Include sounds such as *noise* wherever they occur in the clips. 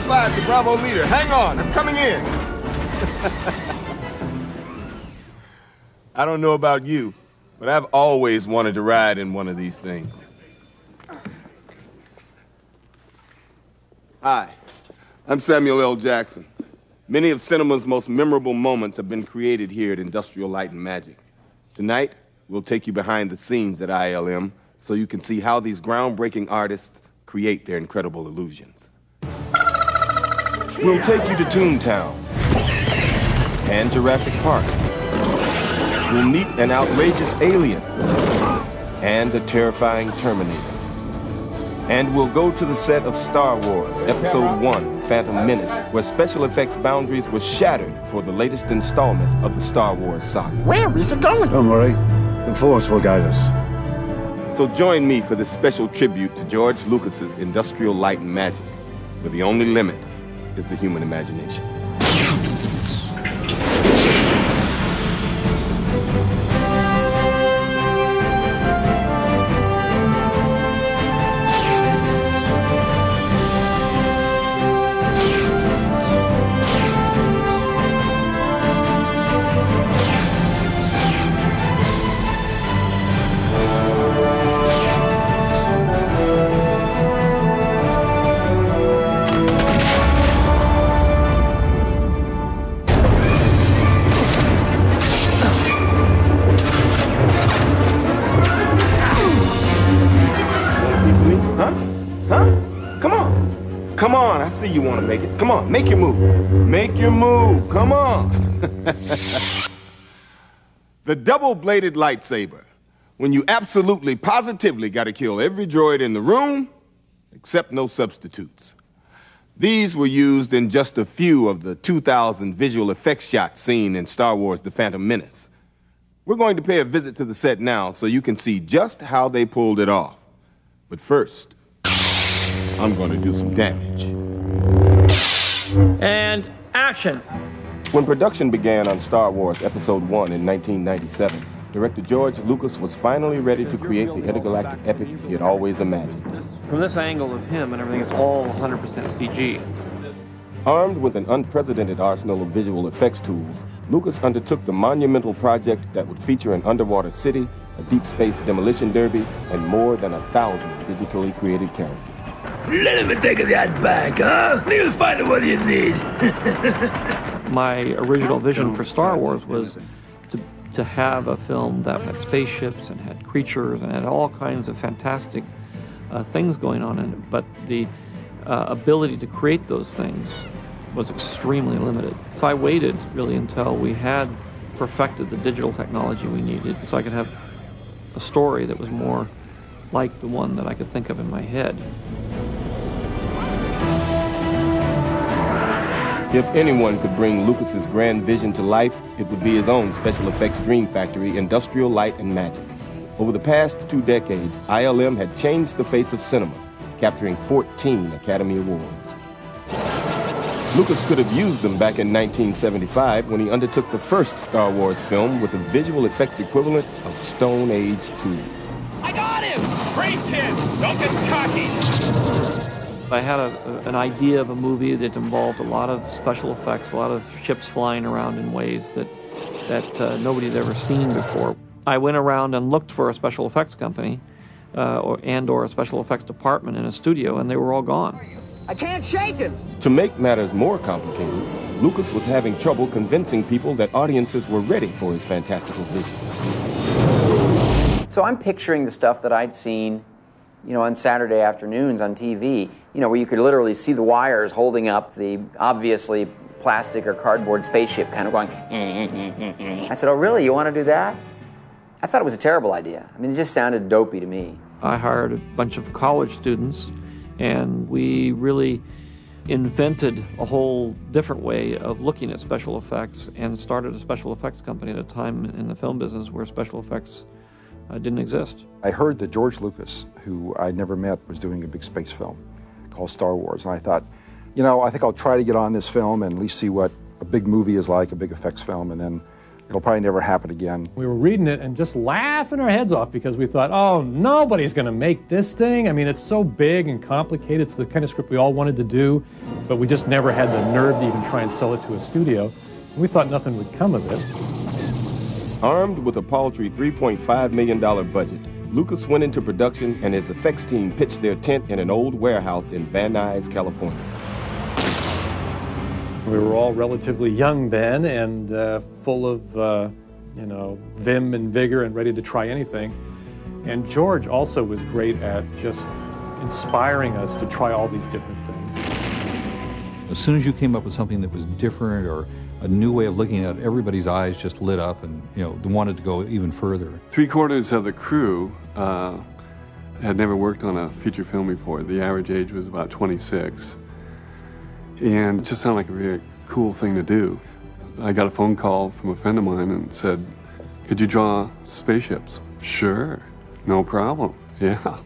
5 to Bravo Leader. Hang on, I'm coming in. *laughs* I don't know about you, but I've always wanted to ride in one of these things. Hi, I'm Samuel L. Jackson. Many of cinema's most memorable moments have been created here at Industrial Light and Magic. Tonight, we'll take you behind the scenes at ILM so you can see how these groundbreaking artists create their incredible illusions. We'll take you to Toontown and Jurassic Park. We'll meet an outrageous alien and a terrifying Terminator. And we'll go to the set of Star Wars Episode 1 Phantom Menace, where special effects boundaries were shattered for the latest installment of the Star Wars saga. Where is it going? Don't worry, the Force will guide us. So join me for this special tribute to George Lucas's Industrial Light and Magic, with the only limit is the human imagination. Make your move. Make your move. Come on. *laughs* the double-bladed lightsaber. When you absolutely, positively got to kill every droid in the room, except no substitutes. These were used in just a few of the 2,000 visual effects shots seen in Star Wars The Phantom Menace. We're going to pay a visit to the set now so you can see just how they pulled it off. But first, I'm going to do some damage. And action. When production began on Star Wars Episode 1 in 1997, director George Lucas was finally ready to create the intergalactic epic he had always imagined. From this angle of him and everything, it's all 100% CG. Armed with an unprecedented arsenal of visual effects tools, Lucas undertook the monumental project that would feature an underwater city, a deep space demolition derby, and more than a thousand digitally created characters. Let him take that back, huh? He'll find what you need. *laughs* My original vision for Star Wars was to, to have a film that had spaceships and had creatures and had all kinds of fantastic uh, things going on in it, but the uh, ability to create those things was extremely limited. So I waited really until we had perfected the digital technology we needed so I could have a story that was more like the one that I could think of in my head. If anyone could bring Lucas's grand vision to life, it would be his own special effects dream factory, Industrial Light and Magic. Over the past two decades, ILM had changed the face of cinema, capturing 14 Academy Awards. Lucas could have used them back in 1975 when he undertook the first Star Wars film with the visual effects equivalent of Stone Age tools. I got him! Great kid! Don't get cocky! I had a, an idea of a movie that involved a lot of special effects, a lot of ships flying around in ways that, that uh, nobody had ever seen before. I went around and looked for a special effects company uh, or, and or a special effects department in a studio, and they were all gone. I can't shake it. To make matters more complicated, Lucas was having trouble convincing people that audiences were ready for his fantastical vision. So I'm picturing the stuff that I'd seen you know, on Saturday afternoons on TV, you know, where you could literally see the wires holding up the obviously plastic or cardboard spaceship kind of going. Mm-hmm. I said, Oh, really? You want to do that? I thought it was a terrible idea. I mean, it just sounded dopey to me. I hired a bunch of college students, and we really invented a whole different way of looking at special effects and started a special effects company at a time in the film business where special effects uh, didn't exist. I heard that George Lucas, who I'd never met, was doing a big space film called Star Wars. And I thought, you know, I think I'll try to get on this film and at least see what a big movie is like, a big effects film, and then It'll probably never happen again. We were reading it and just laughing our heads off because we thought, oh, nobody's going to make this thing. I mean, it's so big and complicated. It's the kind of script we all wanted to do, but we just never had the nerve to even try and sell it to a studio. We thought nothing would come of it. Armed with a paltry $3.5 million budget, Lucas went into production and his effects team pitched their tent in an old warehouse in Van Nuys, California. We were all relatively young then and uh, full of, uh, you know, vim and vigor and ready to try anything. And George also was great at just inspiring us to try all these different things. As soon as you came up with something that was different or a new way of looking at it, everybody's eyes just lit up and, you know, wanted to go even further. Three quarters of the crew uh, had never worked on a feature film before. The average age was about 26 and it just sounded like a really cool thing to do. I got a phone call from a friend of mine and said, Could you draw spaceships? Sure, no problem. *laughs* Yeah.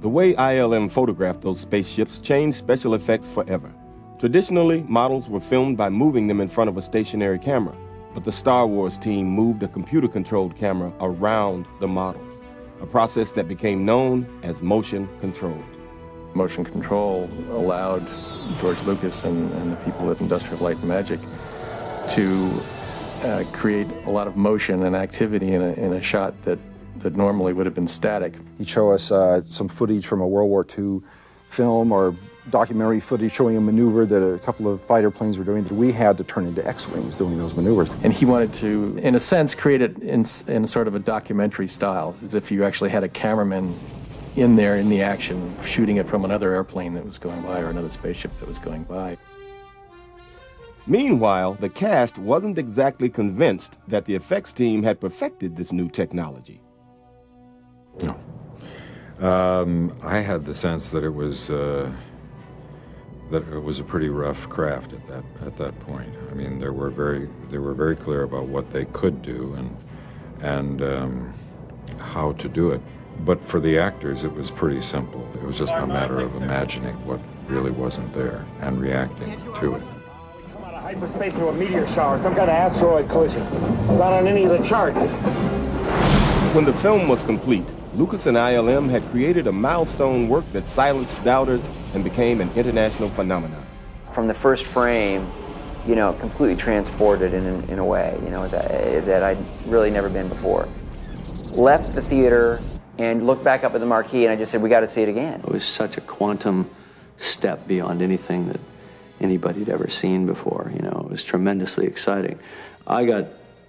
The way ILM photographed those spaceships changed special effects forever. Traditionally, models were filmed by moving them in front of a stationary camera, but the Star Wars team moved a computer controlled camera around the models, a process that became known as motion control motion control allowed George Lucas and, and the people at Industrial Light and Magic to uh, create a lot of motion and activity in a, in a shot that, that normally would have been static. He'd show us uh, some footage from a World War II film or documentary footage showing a maneuver that a couple of fighter planes were doing that we had to turn into X-wings doing those maneuvers. And he wanted to, in a sense, create it in, in sort of a documentary style, as if you actually had a cameraman in there in the action, shooting it from another airplane that was going by or another spaceship that was going by. Meanwhile, the cast wasn't exactly convinced that the effects team had perfected this new technology. No. Um, I had the sense that it was uh, that it was a pretty rough craft at that at that point. I mean, they were very they were very clear about what they could do and and um, how to do it. But for the actors, it was pretty simple. It was just a matter of imagining what really wasn't there and reacting to it. We Come out of hyperspace into a meteor shower, some kind of asteroid collision. Not on any of the charts. When the film was complete, Lucas and ILM had created a milestone work that silenced doubters and became an international phenomenon. From the first frame, you know, completely transported in, in, in a way, you know, that, that I'd really never been before. Left the theater and looked back up at the marquee and I just said, we got to see it again. It was such a quantum step beyond anything that anybody had ever seen before. You know, it was tremendously exciting. I got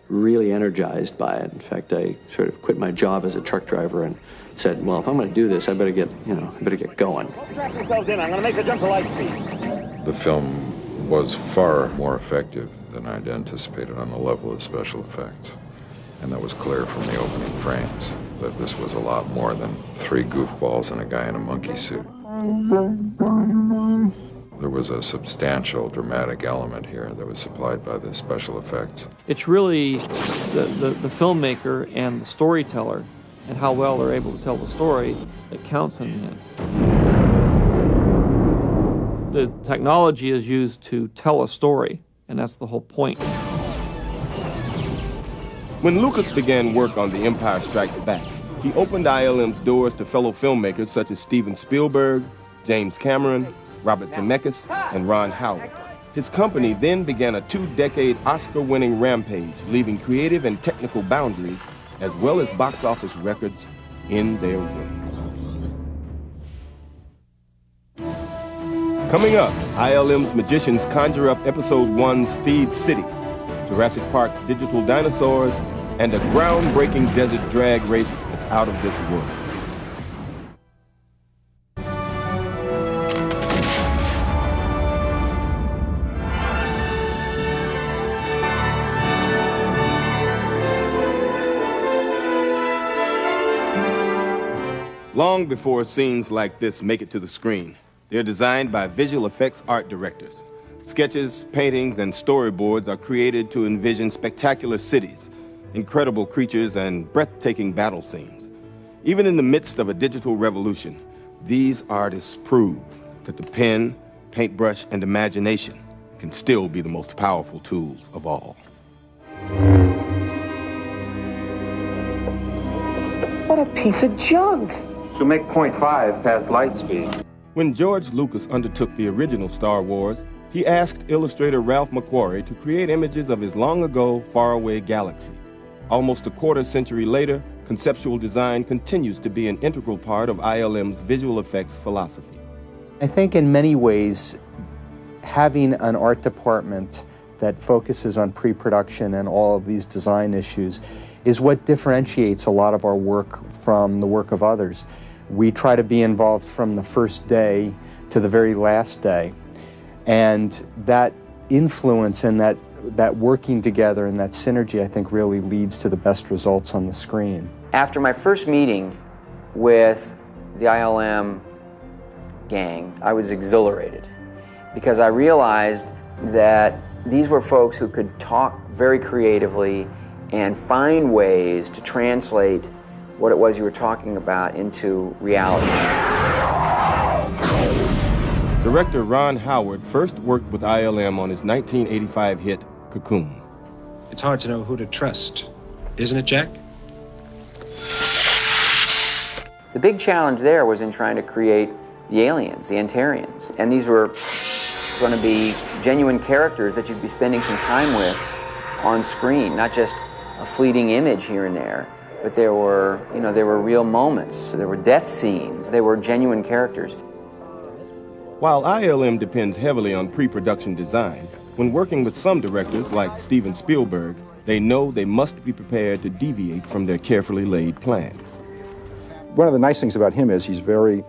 really energized by it. In fact, I sort of quit my job as a truck driver and said, well, if I'm going to do this, I better get, you know, I better get going. Strap yourselves in. I'm going to make a jump to light speed. The film was far more effective than I'd anticipated on the level of special effects. And that was clear from the opening frames that this was a lot more than three goofballs and a guy in a monkey suit. There was a substantial dramatic element here that was supplied by the special effects. It's really the, the, the filmmaker and the storyteller and how well they're able to tell the story that counts in the end. The technology is used to tell a story, and that's the whole point. When Lucas began work on The Empire Strikes Back, he opened ILM's doors to fellow filmmakers such as Steven Spielberg, James Cameron, Robert Zemeckis, and Ron Howard. His company then began a two-decade Oscar-winning rampage, leaving creative and technical boundaries, as well as box office records, in their wake. Coming up, ILM's magicians conjure up Episode 1's Theed City, Jurassic Park's digital dinosaurs, and a groundbreaking desert drag race that's out of this world. long before scenes like this make it to the screen. They're designed by visual effects art directors. Sketches, paintings, and storyboards are created to envision spectacular cities, incredible creatures, and breathtaking battle scenes. Even in the midst of a digital revolution, these artists prove that the pen, paintbrush, and imagination can still be the most powerful tools of all. What a piece of junk! So make point five past light speed. When George Lucas undertook the original Star Wars, he asked illustrator Ralph McQuarrie to create images of his long ago, faraway galaxy. Almost a quarter century later, conceptual design continues to be an integral part of ILM's visual effects philosophy. I think in many ways, having an art department that focuses on pre production and all of these design issues is what differentiates a lot of our work from the work of others. We try to be involved from the first day to the very last day. And that influence and that, that working together and that synergy, I think, really leads to the best results on the screen. After my first meeting with the ILM gang, I was exhilarated because I realized that these were folks who could talk very creatively and find ways to translate what it was you were talking about into reality. Director Ron Howard first worked with ILM on his 1985 hit Cocoon. It's hard to know who to trust, isn't it, Jack? The big challenge there was in trying to create the aliens, the Antareans. And these were going to be genuine characters that you'd be spending some time with on screen, not just a fleeting image here and there, but there were, you know, there were real moments. There were death scenes. There were genuine characters. While ILM depends heavily on pre-production design, when working with some directors like Steven Spielberg, they know they must be prepared to deviate from their carefully laid plans. One of the nice things about him is he's very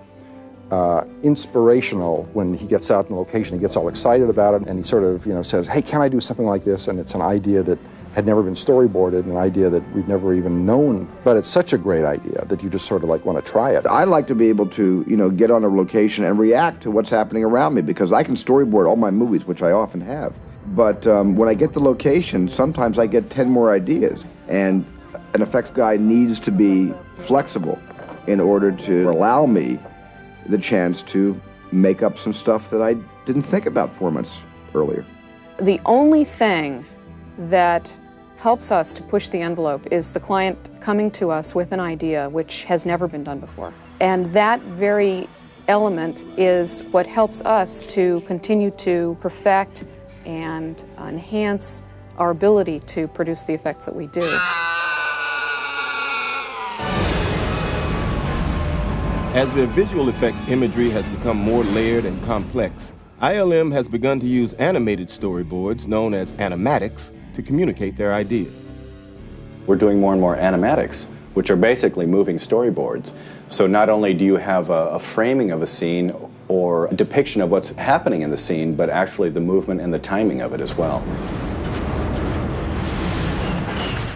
uh, inspirational when he gets out in the location. He gets all excited about it and he sort of, you know, says, hey, can I do something like this? And it's an idea that had never been storyboarded, an idea that we'd never even known. But it's such a great idea that you just sort of like want to try it. I like to be able to, you know, get on a location and react to what's happening around me because I can storyboard all my movies, which I often have. But um, when I get the location, sometimes I get 10 more ideas. And an effects guy needs to be flexible in order to allow me the chance to make up some stuff that I didn't think about four months earlier. The only thing that helps us to push the envelope is the client coming to us with an idea which has never been done before. And that very element is what helps us to continue to perfect and enhance our ability to produce the effects that we do. As their visual effects imagery has become more layered and complex, ILM has begun to use animated storyboards known as animatics to communicate their ideas. We're doing more and more animatics, which are basically moving storyboards. So not only do you have a, a, framing of a scene or a depiction of what's happening in the scene, but actually the movement and the timing of it as well.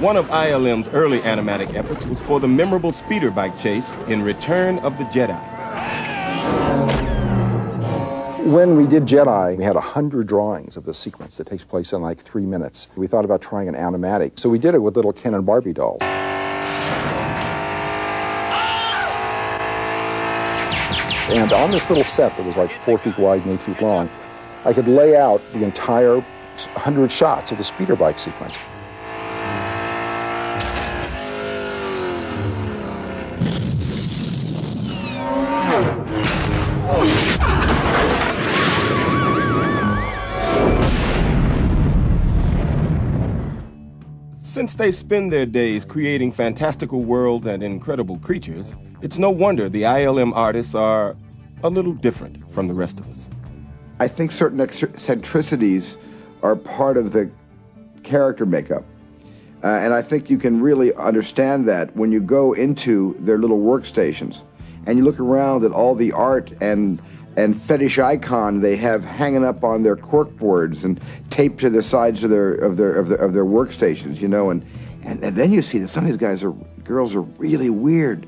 One of ILM's early animatic efforts was for the memorable speeder bike chase in Return of the Jedi. When we did Jedi, we had 100 drawings of the sequence that takes place in like three minutes. We thought about trying an animatic, so we did it with little Ken and Barbie dolls. And on this little set that was like four feet wide and eight feet long, I could lay out the entire 100 shots of the speeder bike sequence. Since they spend their days creating fantastical worlds and incredible creatures, it's no wonder the ILM artists are a little different from the rest of us. I think certain eccentricities are part of the character makeup. Uh, and I think you can really understand that when you go into their little workstations and you look around at all the art and and fetish icon they have hanging up on their cork boards and taped to the sides of their of their of their, of their workstations, you know, and, and, and then you see that some of these guys are girls are really weird,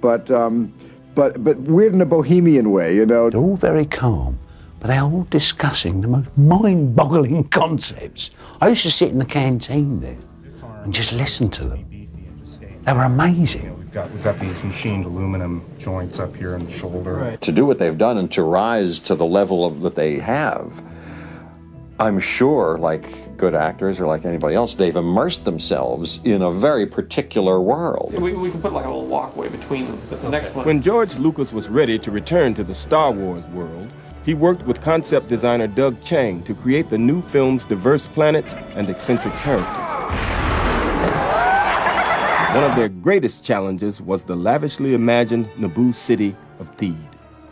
but um, but but weird in a bohemian way, you know. They're all very calm, but they're all discussing the most mind-boggling *laughs* concepts. I used to sit in the canteen there and just listen to them. They were amazing. We've got, we've got these machined aluminum joints up here in the shoulder. To do what they've done and to rise to the level of, that they have, I'm sure, like good actors or like anybody else, they've immersed themselves in a very particular world. We, we can put like a little walkway between them. But the next one. When George Lucas was ready to return to the Star Wars world, he worked with concept designer Doug Chiang to create the new film's diverse planets and eccentric characters. One of their greatest challenges was the lavishly imagined Naboo city of Theed.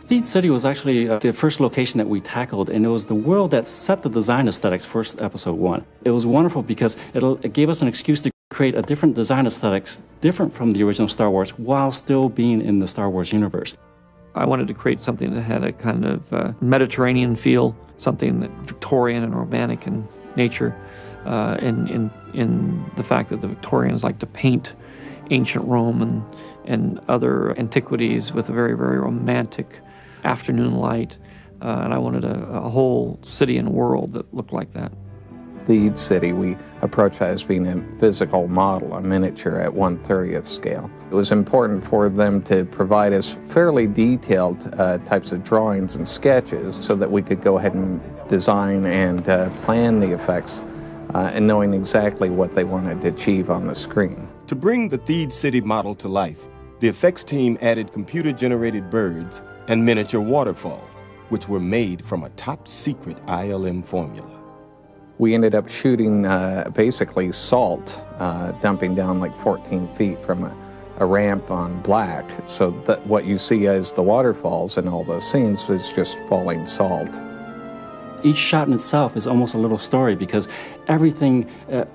Theed City was actually uh, the first location that we tackled, and it was the world that set the design aesthetics for episode one. It was wonderful because it gave us an excuse to create a different design aesthetics, different from the original Star Wars, while still being in the Star Wars universe. I wanted to create something that had a kind of uh, Mediterranean feel, something that Victorian and romantic in nature, uh, in, in, in the fact that the Victorians like to paint ancient Rome and, and other antiquities with a very, very romantic afternoon light. Uh, and I wanted a, a, whole city and world that looked like that. The city we approached as being a physical model, a miniature at 1/30th scale. It was important for them to provide us fairly detailed uh, types of drawings and sketches so that we could go ahead and design and uh, plan the effects uh, and knowing exactly what they wanted to achieve on the screen. To bring the Theed City model to life, the effects team added computer generated birds and miniature waterfalls, which were made from a top secret ILM formula. We ended up shooting uh, basically salt, uh, dumping down like 14 feet from a, a ramp on black. So that what you see as the waterfalls in all those scenes was just falling salt. Each shot in itself is almost a little story because everything uh,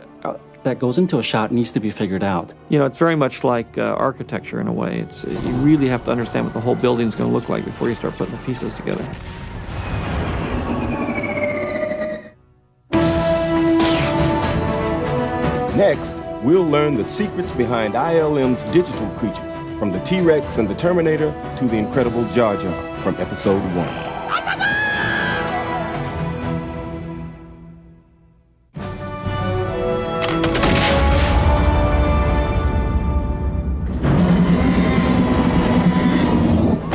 that goes into a shot needs to be figured out. You know, it's very much like uh, architecture in a way. It's you really have to understand what the whole building is going to look like before you start putting the pieces together. Next, we'll learn the secrets behind ILM's digital creatures, from the T-Rex and the Terminator to the incredible Jar Jar from Episode 1.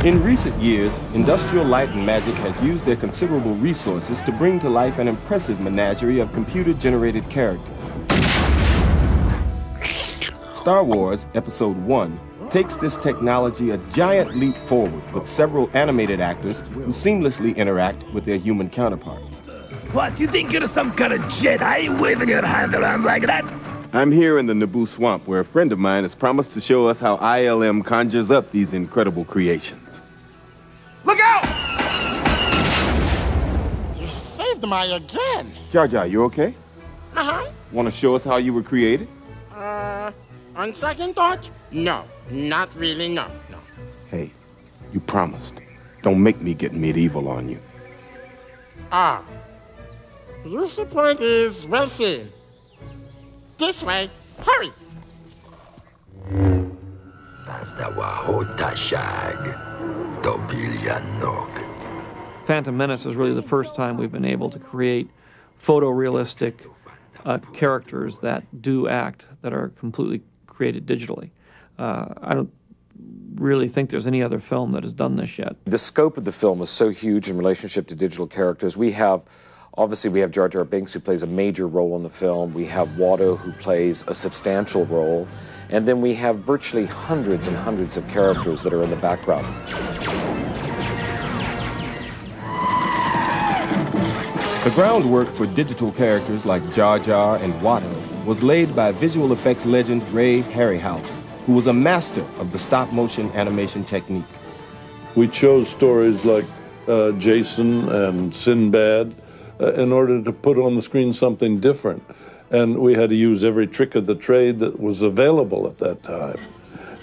In recent years, Industrial Light and Magic has used their considerable resources to bring to life an impressive menagerie of computer-generated characters. Star Wars Episode 1 takes this technology a giant leap forward with several animated actors who seamlessly interact with their human counterparts. What, you think you're some kind of Jedi waving your hand around like that? I'm here in the Naboo Swamp where a friend of mine has promised to show us how ILM conjures up these incredible creations. Look out! You saved my again. Jar Jar, you okay? Uh-huh. Want to show us how you were created? Uh, on second thought, no. Not really, no, no. Hey, you promised. Don't make me get medieval on you. Ah. Your support is well seen. This way. Hurry. Phantom Menace is really the first time we've been able to create photorealistic uh, characters that do act, that are completely created digitally. Uh, I don't really think there's any other film that has done this yet. The scope of the film is so huge in relationship to digital characters. We have Obviously, we have Jar Jar Binks, who plays a major role in the film. We have Watto, who plays a substantial role. And then we have virtually hundreds and hundreds of characters that are in the background. The groundwork for digital characters like Jar Jar and Watto was laid by visual effects legend Ray Harryhausen, who was a master of the stop motion animation technique. We chose stories like uh, Jason and Sinbad uh, in order to put on the screen something different. And we had to use every trick of the trade that was available at that time.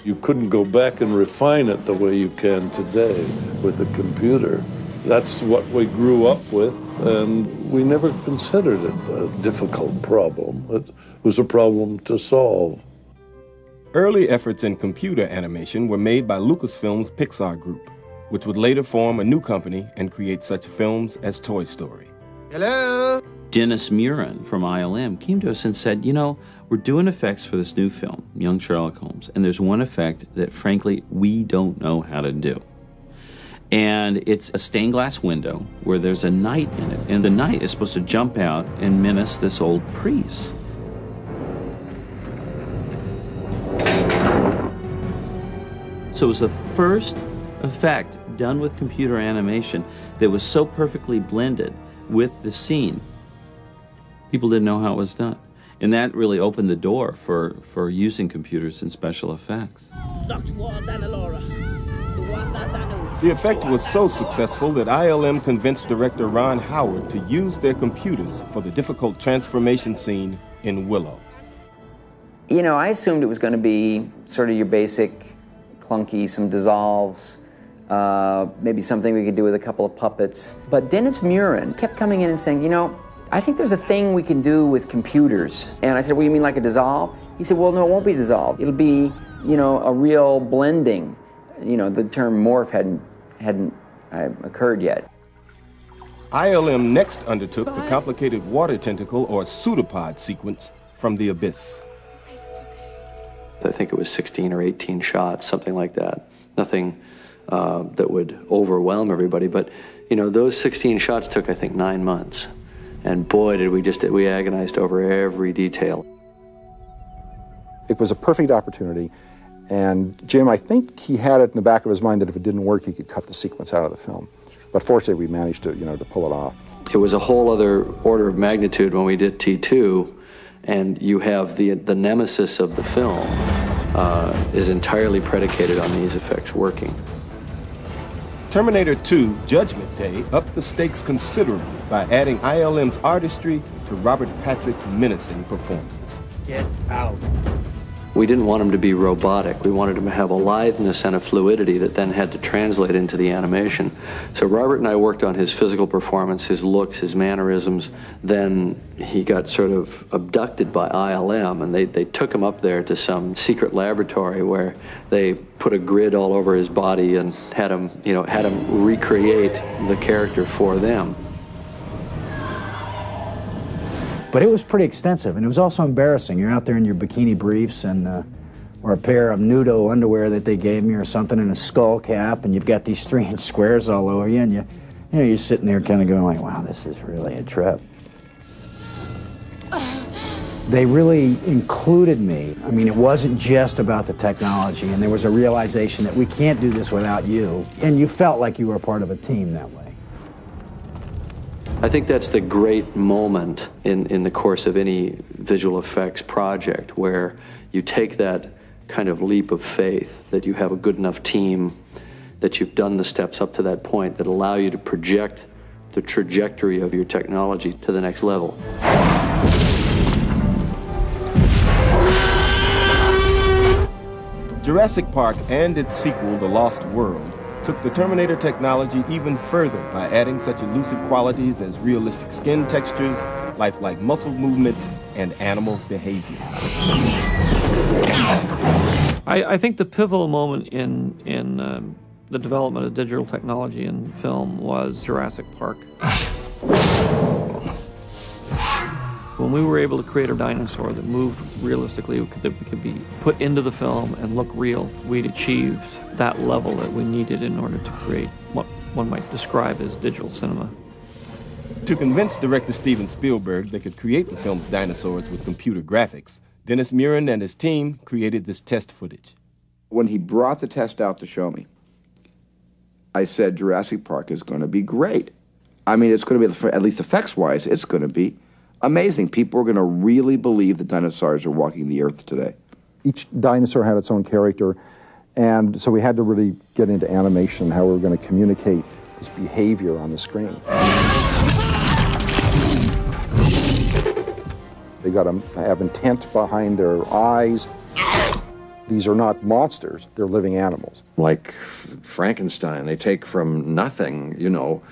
You couldn't go back and refine it the way you can today with a computer. That's what we grew up with, and we never considered it a difficult problem. It was a problem to solve. Early efforts in computer animation were made by Lucasfilm's Pixar Group, which would later form a new company and create such films as Toy Story. Hello? Dennis Muren from ILM came to us and said, You know, we're doing effects for this new film, Young Sherlock Holmes, and there's one effect that, frankly, we don't know how to do. And it's a stained glass window where there's a knight in it. And the knight is supposed to jump out and menace this old priest. So it was the first effect done with computer animation that was so perfectly blended with the scene. People didn't know how it was done. And that really opened the door for, for using computers in special effects. The effect was so successful that ILM convinced director Ron Howard to use their computers for the difficult transformation scene in Willow. You know, I assumed it was going to be sort of your basic clunky, some dissolves, uh, maybe something we could do with a couple of puppets. But Dennis Muren kept coming in and saying, you know, I think there's a thing we can do with computers. And I said, what do you mean like a dissolve? He said, well, no, it won't be dissolved. It'll be, you know, a real blending. You know, the term morph hadn't, hadn't uh, occurred yet. ILM next undertook the complicated water tentacle or pseudopod sequence from the abyss. I think it was 16 or 18 shots, something like that. Nothing uh, that would overwhelm everybody, but you know, those 16 shots took, I think, nine months. And boy, did we just, we agonized over every detail. It was a perfect opportunity. And Jim, I think he had it in the back of his mind that if it didn't work, he could cut the sequence out of the film. But fortunately, we managed to, you know, to pull it off. It was a whole other order of magnitude when we did T2, and you have the the nemesis of the film uh, is entirely predicated on these effects working. Terminator 2 Judgment Day upped the stakes considerably by adding ILM's artistry to Robert Patrick's menacing performance. Get out. We didn't want him to be robotic. We wanted him to have a litheness and a fluidity that then had to translate into the animation. So Robert and I worked on his physical performance, his looks, his mannerisms. Then he got sort of abducted by ILM, and they, they took him up there to some secret laboratory where they put a grid all over his body and had him, you know, had him recreate the character for them. But it was pretty extensive, and it was also embarrassing. You're out there in your bikini briefs and uh, or a pair of nudo underwear that they gave me, or something, and a skull cap, and you've got these three-inch *laughs* squares all over you, and you, you know, you're sitting there kind of going like, "Wow, this is really a trip." They really included me. I mean, it wasn't just about the technology, and there was a realization that we can't do this without you, and you felt like you were part of a team that way. I think that's the great moment in, in the course of any visual effects project where you take that kind of leap of faith that you have a good enough team, that you've done the steps up to that point that allow you to project the trajectory of your technology to the next level. Jurassic Park and its sequel, The Lost World, took the Terminator technology even further by adding such elusive qualities as realistic skin textures, lifelike muscle movements, and animal behaviors. I, I think the pivotal moment in in um, the development of digital technology in film was Jurassic Park. When we were able to create a dinosaur that moved realistically, that could be put into the film and look real, we'd achieved that level that we needed in order to create what one might describe as digital cinema. To convince director Steven Spielberg they could create the film's dinosaurs with computer graphics, Dennis Muren and his team created this test footage. When he brought the test out to show me, I said Jurassic Park is going to be great. I mean, it's going to be, at least effects wise, it's going to be amazing. People are going to really believe that dinosaurs are walking the earth today. Each dinosaur had its own character, and so we had to really get into animation, and how we were going to communicate this behavior on the screen. They got to have intent behind their eyes. These are not monsters, they're living animals. Like Frankenstein, they take from nothing, you know,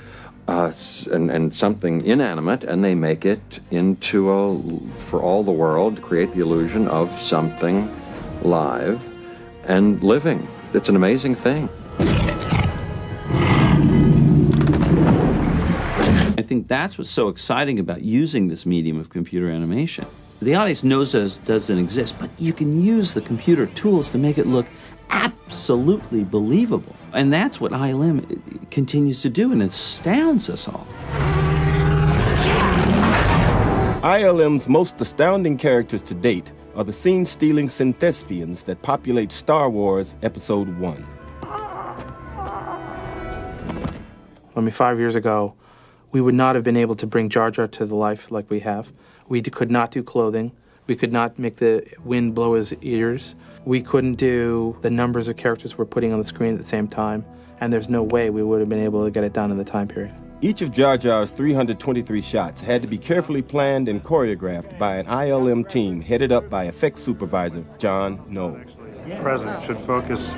uh, and, and something inanimate, and they make it into a, for all the world, create the illusion of something live and living. It's an amazing thing. I think that's what's so exciting about using this medium of computer animation. The audience knows it doesn't exist, but you can use the computer tools to make it look absolutely believable. And that's what ILM continues to do and it astounds us all. ILM's most astounding characters to date are the scene stealing synthespians that populate Star Wars Episode 1. I mean, five years ago, we would not have been able to bring Jar Jar to the life like we have. We could not do clothing. We could not make the wind blow his ears. We couldn't do the numbers of characters we're putting on the screen at the same time. And there's no way we would have been able to get it done in the time period. Each of Jar Jar's 323 shots had to be carefully planned and choreographed by an ILM team headed up by effects supervisor John Knoll. Present should focus,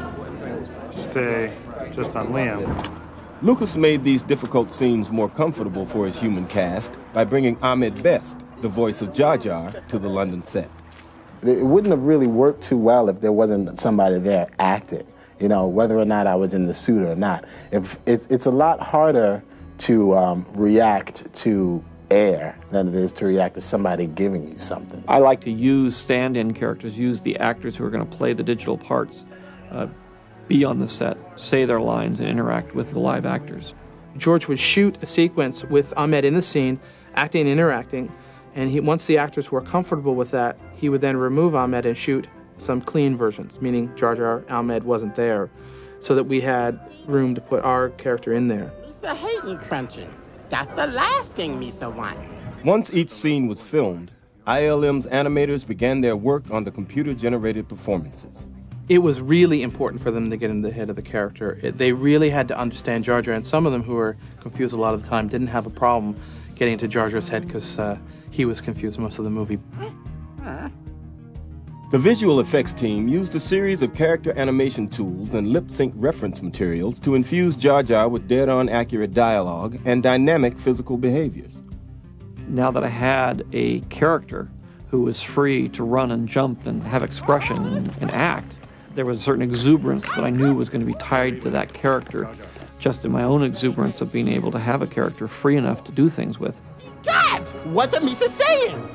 stay just on Liam. Lucas made these difficult scenes more comfortable for his human cast by bringing Ahmed Best, the voice of Jar Jar, to the London set. It wouldn't have really worked too well if there wasn't somebody there acting, you know, whether or not I was in the suit or not. If it's, it's a lot harder to um, react to air than it is to react to somebody giving you something. I like to use stand-in characters, use the actors who are going to play the digital parts, uh, be on the set, say their lines, and interact with the live actors. George would shoot a sequence with Ahmed in the scene, acting and interacting, and he, once the actors were comfortable with that, he would then remove Ahmed and shoot some clean versions, meaning Jar Jar Ahmed wasn't there, so that we had room to put our character in there. Misa hating crunching. That's the last thing Misa want. Once each scene was filmed, ILM's animators began their work on the computer generated performances. It was really important for them to get in the head of the character. It, they really had to understand Jar Jar, and some of them who were confused a lot of the time didn't have a problem getting into Jar Jar's head because uh, he was confused most of the movie. The visual effects team used a series of character animation tools and lip sync reference materials to infuse Jar Jar with dead on accurate dialogue and dynamic physical behaviors. Now that I had a character who was free to run and jump and have expression and, and act, there was a certain exuberance that I knew was going to be tied to that character, just in my own exuberance of being able to have a character free enough to do things with. God, what the Misa saying?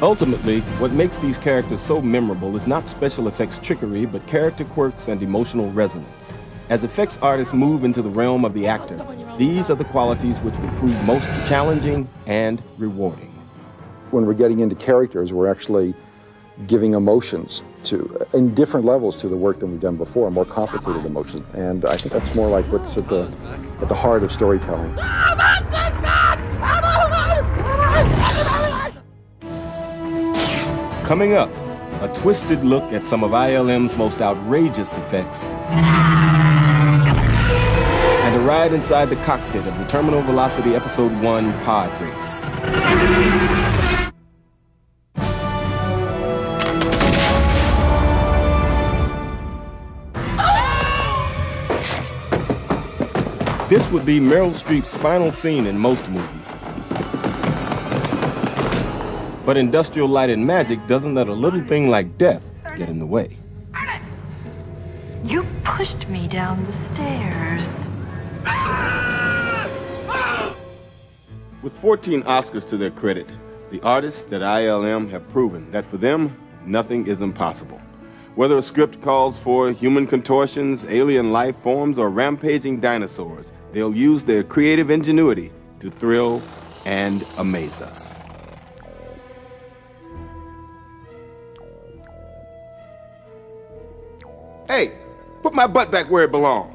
Ultimately, what makes these characters so memorable is not special effects trickery, but character quirks and emotional resonance. As effects artists move into the realm of the actor, these are the qualities which will prove most challenging and rewarding. When we're getting into characters, we're actually giving emotions to in different levels to the work than we've done before, more complicated emotions. And I think that's more like what's at the at the heart of storytelling. Coming up, a twisted look at some of ILM's most outrageous effects. And a ride inside the cockpit of the Terminal Velocity Episode 1 pod race. This would be Meryl Streep's final scene in most movies. But industrial light and magic doesn't let a little thing like death get in the way. You pushed me down the stairs. With 14 Oscars to their credit, the artists at ILM have proven that for them, nothing is impossible. Whether a script calls for human contortions, alien life forms, or rampaging dinosaurs, they'll use their creative ingenuity to thrill and amaze us. Hey, put my butt back where it belongs.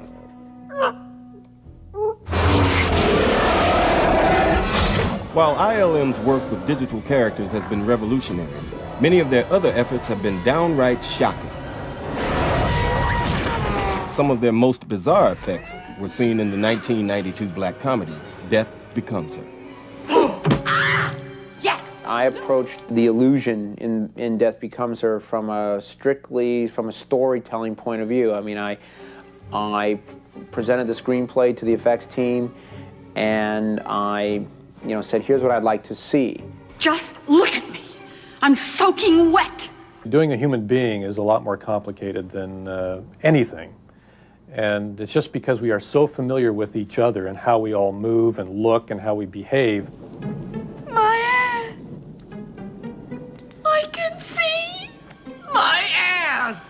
While ILM's work with digital characters has been revolutionary, many of their other efforts have been downright shocking. Some of their most bizarre effects were seen in the 1992 black comedy, Death Becomes Her. *gasps* I approached the illusion in, in Death Becomes Her from a strictly from a storytelling point of view. I mean, I I presented the screenplay to the effects team, and I, you know, said, "Here's what I'd like to see." Just look at me. I'm soaking wet. Doing a human being is a lot more complicated than uh, anything. And it's just because we are so familiar with each other and how we all move and look and how we behave. My ass. I can see my ass.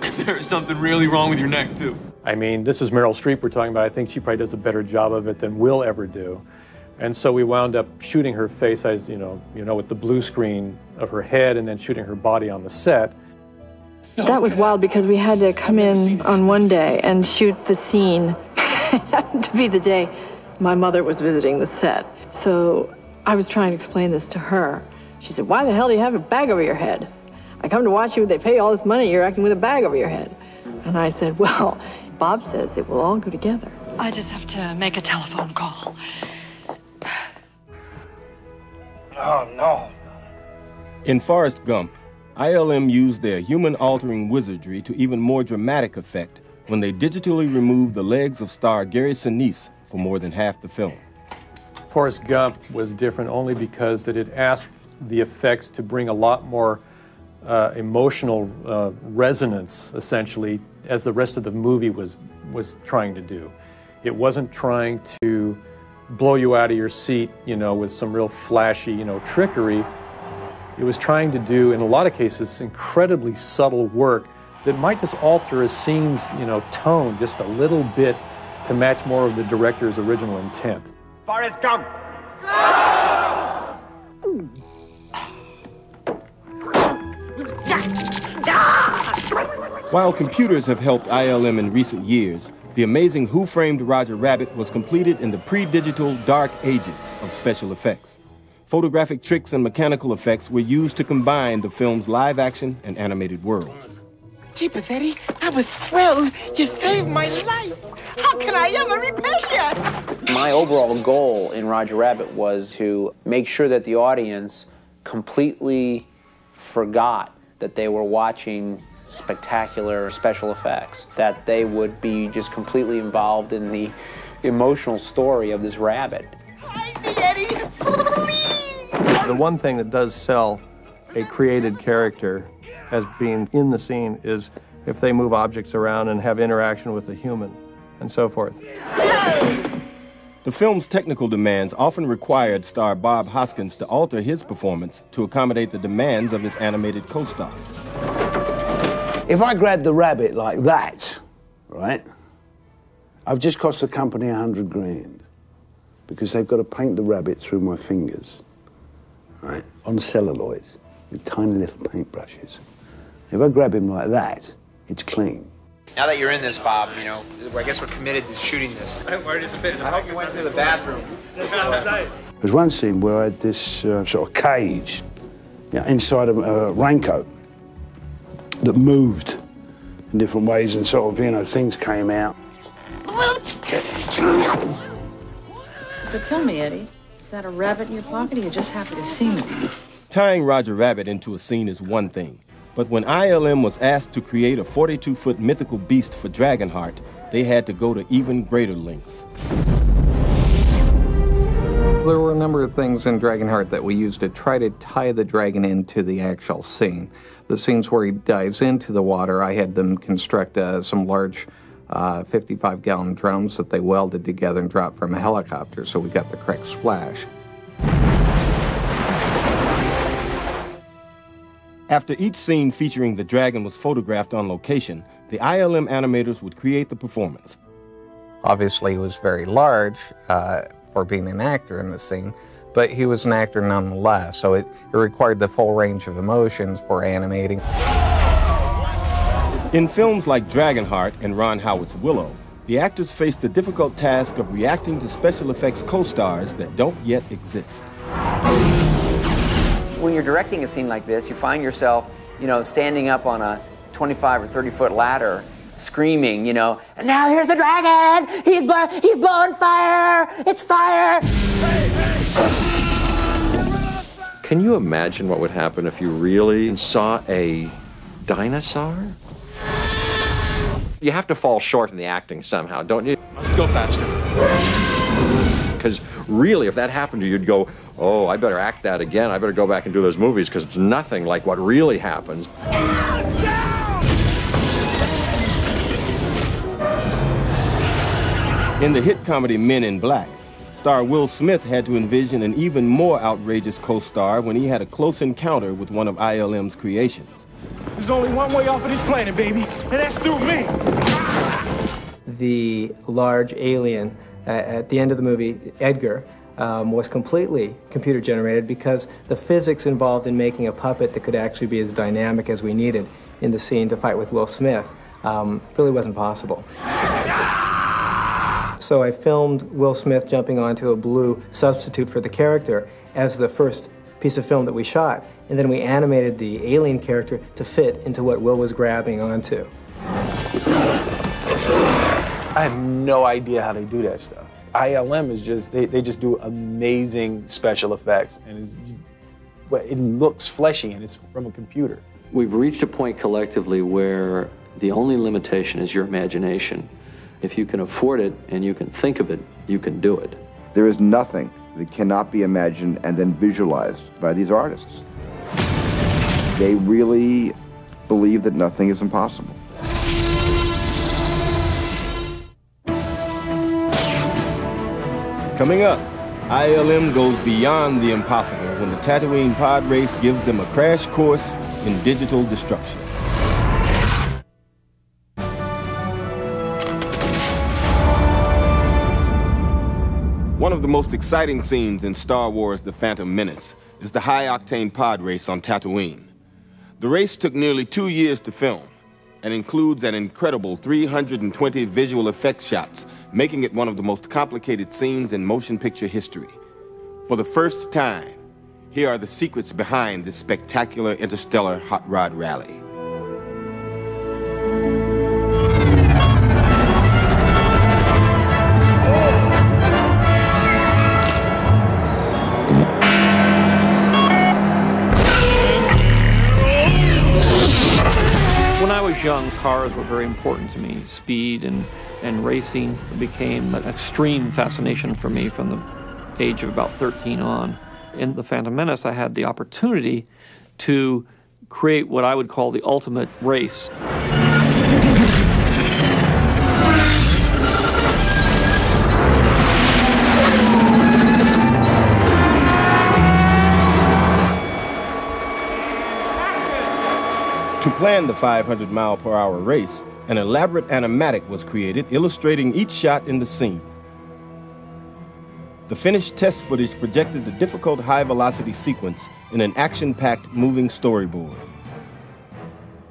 *gasps* There's something really wrong with your neck, too. I mean, this is Meryl Streep we're talking about. I think she probably does a better job of it than we'll ever do. And so we wound up shooting her face, as you know, you know, with the blue screen of her head, and then shooting her body on the set. That was wild because we had to come in on one day and shoot the scene. *laughs* it happened to be the day my mother was visiting the set. So I was trying to explain this to her. She said, Why the hell do you have a bag over your head? I come to watch you, they pay you all this money, you're acting with a bag over your head. And I said, *laughs* Well, Bob says it will all go together. I just have to make a telephone call. Oh, no. In Forrest Gump, ILM used their human altering wizardry to even more dramatic effect when they digitally removed the legs of star Gary Sinise for more than half the film. Forrest Gump was different only because that it asked the effects to bring a lot more uh, emotional uh, resonance, essentially, as the rest of the movie was was trying to do. It wasn't trying to blow you out of your seat, you know, with some real flashy, you know, trickery. It was trying to do, in a lot of cases, incredibly subtle work that might just alter a scene's, you know, tone just a little bit to match more of the director's original intent. Forrest Gump! While computers have helped ILM in recent years, the amazing Who Framed Roger Rabbit was completed in the pre-digital dark ages of special effects. Photographic tricks and mechanical effects were used to combine the film's live action and animated worlds. Jeepers, Eddie, I was thrilled. You saved my life. How can I ever repay you? My overall goal in Roger Rabbit was to make sure that the audience completely forgot that they were watching spectacular special effects, that they would be just completely involved in the emotional story of this rabbit. *laughs* The one thing that does sell a created character as being in the scene is if they move objects around and have interaction with a human and so forth. The film's technical demands often required star Bob Hoskins to alter his performance to accommodate the demands of his animated co star. If I grab the rabbit like that, right, I've just cost the company a hundred grand because they've got to paint the rabbit through my fingers, right, on celluloid with tiny little paintbrushes. If I grab him like that, it's clean. Now that you're in this, Bob, you know, I guess we're committed to shooting this. I'm worried it's a bit. I hope you went to the bathroom. *laughs* There's one scene where I had this uh, sort of cage you know, inside of a raincoat that moved in different ways and sort of, you know, things came out. *laughs* But tell me, Eddie, is that a rabbit in your pocket or you just happy to see me? Tying Roger Rabbit into a scene is one thing, but when ILM was asked to create a 42 foot mythical beast for Dragonheart, they had to go to even greater lengths. There were a number of things in Dragonheart that we used to try to tie the dragon into the actual scene. The scenes where he dives into the water, I had them construct uh, some large uh, 55 gallon drums that they welded together and dropped from a helicopter, so we got the correct splash. After each scene featuring the dragon was photographed on location, the ILM animators would create the performance. Obviously, he was very large uh, for being an actor in the scene, but he was an actor nonetheless, so it, it required the full range of emotions for animating. In films like Dragonheart and Ron Howard's Willow, the actors face the difficult task of reacting to special effects co stars that don't yet exist. When you're directing a scene like this, you find yourself, you know, standing up on a 25 or 30 foot ladder, screaming, you know, and now here's the dragon! He's, blow- he's blowing fire! It's fire! Can you imagine what would happen if you really saw a dinosaur? You have to fall short in the acting somehow, don't you? Must go faster. Because really, if that happened to you, you'd go, oh, I better act that again. I better go back and do those movies because it's nothing like what really happens. In the hit comedy Men in Black, star Will Smith had to envision an even more outrageous co star when he had a close encounter with one of ILM's creations. There's only one way off of this planet, baby, and that's through me. The large alien uh, at the end of the movie, Edgar, um, was completely computer generated because the physics involved in making a puppet that could actually be as dynamic as we needed in the scene to fight with Will Smith um, really wasn't possible. So I filmed Will Smith jumping onto a blue substitute for the character as the first piece of film that we shot, and then we animated the alien character to fit into what Will was grabbing onto. I have no idea how they do that stuff. ILM is just they, they just do amazing special effects and it's, but it looks fleshy and it's from a computer. We've reached a point collectively where the only limitation is your imagination. If you can afford it and you can think of it, you can do it. There is nothing that cannot be imagined and then visualized by these artists. They really believe that nothing is impossible. Coming up, ILM goes beyond the impossible when the Tatooine pod race gives them a crash course in digital destruction. One of the most exciting scenes in Star Wars The Phantom Menace is the high octane pod race on Tatooine. The race took nearly two years to film and includes an incredible 320 visual effects shots, making it one of the most complicated scenes in motion picture history. For the first time, here are the secrets behind this spectacular interstellar hot rod rally. Cars were very important to me. Speed and, and racing became an extreme fascination for me from the age of about 13 on. In The Phantom Menace, I had the opportunity to create what I would call the ultimate race. To plan the 500 mile per hour race, an elaborate animatic was created illustrating each shot in the scene. The finished test footage projected the difficult high velocity sequence in an action packed moving storyboard.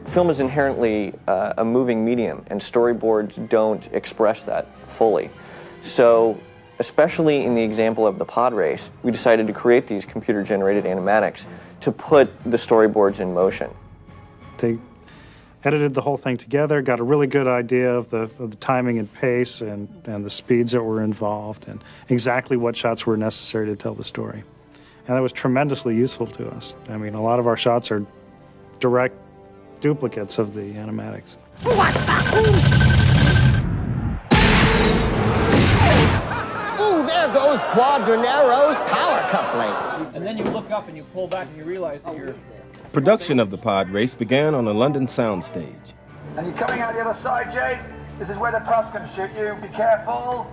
Film is inherently uh, a moving medium, and storyboards don't express that fully. So, especially in the example of the pod race, we decided to create these computer generated animatics to put the storyboards in motion. They edited the whole thing together, got a really good idea of the, of the timing and pace and, and the speeds that were involved and exactly what shots were necessary to tell the story. And that was tremendously useful to us. I mean, a lot of our shots are direct duplicates of the animatics. Ooh, there goes Quadinaros' power coupling. And then you look up and you pull back and you realize that you're. Production of the pod race began on a London soundstage. And you're coming out the other side, Jake? This is where the Tuskens shoot you. Be careful.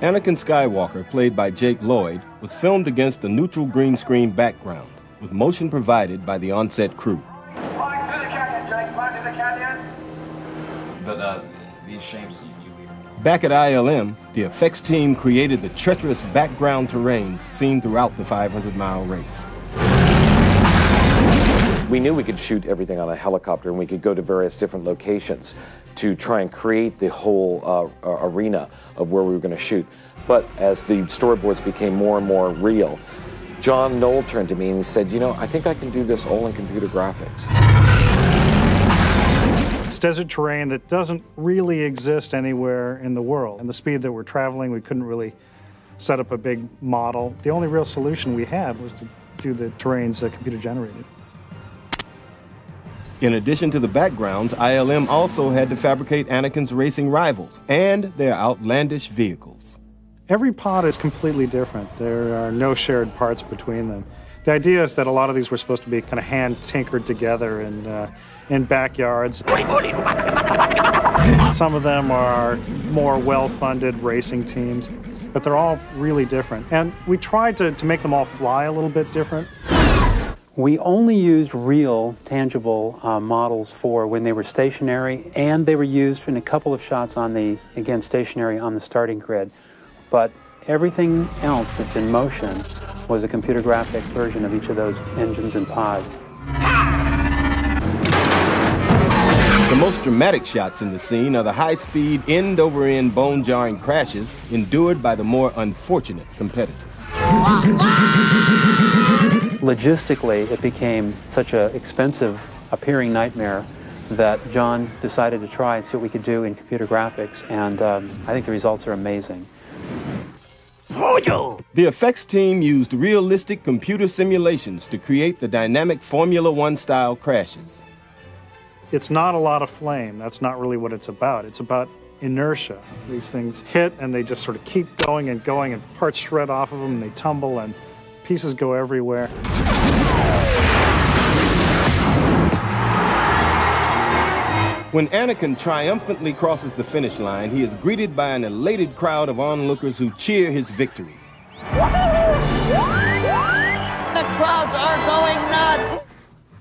Anakin Skywalker, played by Jake Lloyd, was filmed against a neutral green screen background, with motion provided by the onset crew. Climb through the canyon, Jake. Climb through the canyon. But uh, these shapes, you, Back at ILM, the effects team created the treacherous background terrains seen throughout the 500 mile race. We knew we could shoot everything on a helicopter and we could go to various different locations to try and create the whole uh, arena of where we were going to shoot. But as the storyboards became more and more real, John Knoll turned to me and he said, You know, I think I can do this all in computer graphics. It's desert terrain that doesn't really exist anywhere in the world. And the speed that we're traveling, we couldn't really set up a big model. The only real solution we had was to do the terrains uh, computer generated. In addition to the backgrounds, ILM also had to fabricate Anakin's racing rivals and their outlandish vehicles. Every pod is completely different. There are no shared parts between them. The idea is that a lot of these were supposed to be kind of hand tinkered together in, uh, in backyards. Some of them are more well funded racing teams, but they're all really different. And we tried to, to make them all fly a little bit different. We only used real, tangible uh, models for when they were stationary, and they were used in a couple of shots on the, again, stationary on the starting grid. But everything else that's in motion was a computer graphic version of each of those engines and pods. The most dramatic shots in the scene are the high-speed, end-over-end, bone-jarring crashes endured by the more unfortunate competitors. Logistically, it became such an expensive appearing nightmare that John decided to try and see what we could do in computer graphics, and um, I think the results are amazing. The effects team used realistic computer simulations to create the dynamic Formula One style crashes. It's not a lot of flame. That's not really what it's about. It's about inertia. These things hit and they just sort of keep going and going, and parts shred off of them and they tumble and pieces go everywhere. When Anakin triumphantly crosses the finish line, he is greeted by an elated crowd of onlookers who cheer his victory. The crowds are going nuts!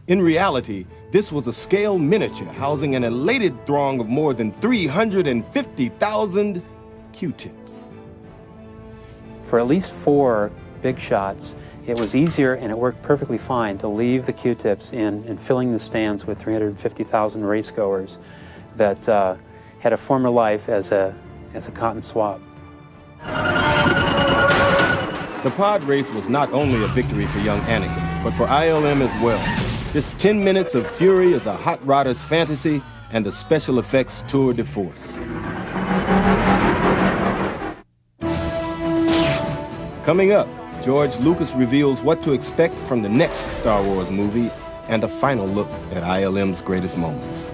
In reality, this was a scale miniature housing an elated throng of more than 350,000 Q-tips. For at least four big shots, it was easier and it worked perfectly fine to leave the Q-tips in and filling the stands with 350,000 racegoers that uh, had a former life as a, as a cotton swab. The pod race was not only a victory for young Anakin, but for ILM as well. This 10 minutes of fury is a hot rodder's fantasy and a special effects tour de force. Coming up, George Lucas reveals what to expect from the next Star Wars movie and a final look at ILM's greatest moments.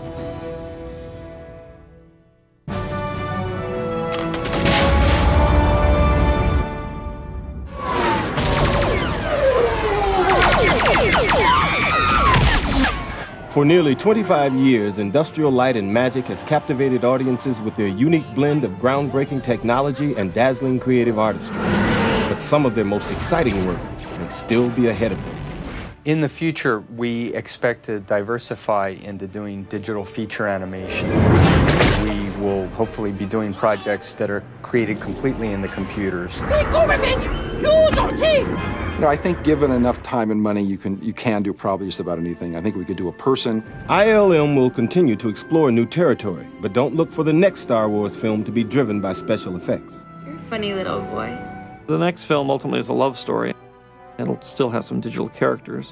For nearly 25 years, Industrial Light and Magic has captivated audiences with their unique blend of groundbreaking technology and dazzling creative artistry. But some of their most exciting work may still be ahead of them. In the future, we expect to diversify into doing digital feature animation. We will hopefully be doing projects that are created completely in the computers. Hey, go with bitch! You know, I think given enough time and money, you can you can do probably just about anything. I think we could do a person. ILM will continue to explore new territory, but don't look for the next Star Wars film to be driven by special effects. You're a funny little boy. The next film ultimately is a love story. It'll still have some digital characters.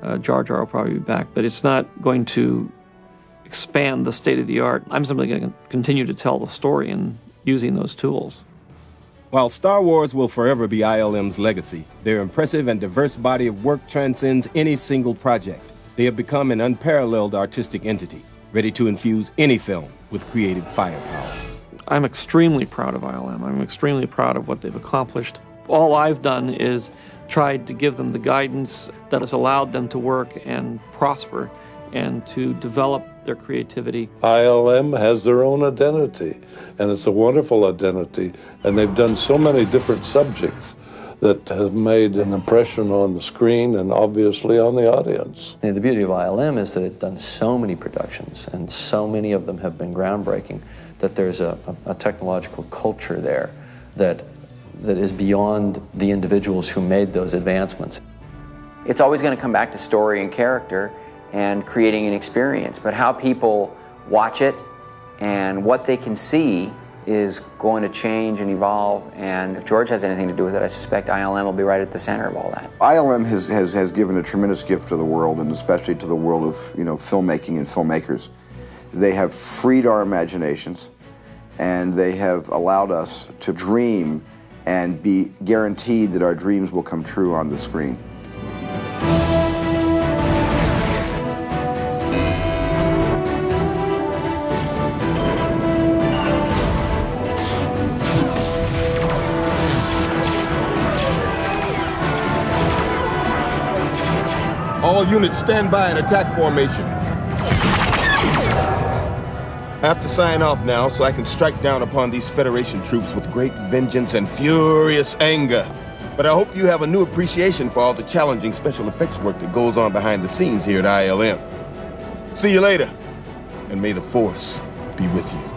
Uh, Jar Jar will probably be back, but it's not going to expand the state of the art. I'm simply going to continue to tell the story and using those tools. While Star Wars will forever be ILM's legacy, their impressive and diverse body of work transcends any single project. They have become an unparalleled artistic entity, ready to infuse any film with creative firepower. I'm extremely proud of ILM. I'm extremely proud of what they've accomplished. All I've done is tried to give them the guidance that has allowed them to work and prosper and to develop their creativity. ILM has their own identity, and it's a wonderful identity, and they've done so many different subjects that have made an impression on the screen and obviously on the audience. And the beauty of ILM is that it's done so many productions, and so many of them have been groundbreaking, that there's a, a, a technological culture there that, that is beyond the individuals who made those advancements. It's always going to come back to story and character and creating an experience, but how people watch it and what they can see is going to change and evolve. And if George has anything to do with it, I suspect ILM will be right at the center of all that. ILM has, has, has given a tremendous gift to the world, and especially to the world of you know filmmaking and filmmakers. They have freed our imaginations, and they have allowed us to dream and be guaranteed that our dreams will come true on the screen. All units stand by in attack formation. I have to sign off now so I can strike down upon these Federation troops with great vengeance and furious anger. But I hope you have a new appreciation for all the challenging special effects work that goes on behind the scenes here at ILM. See you later, and may the Force be with you.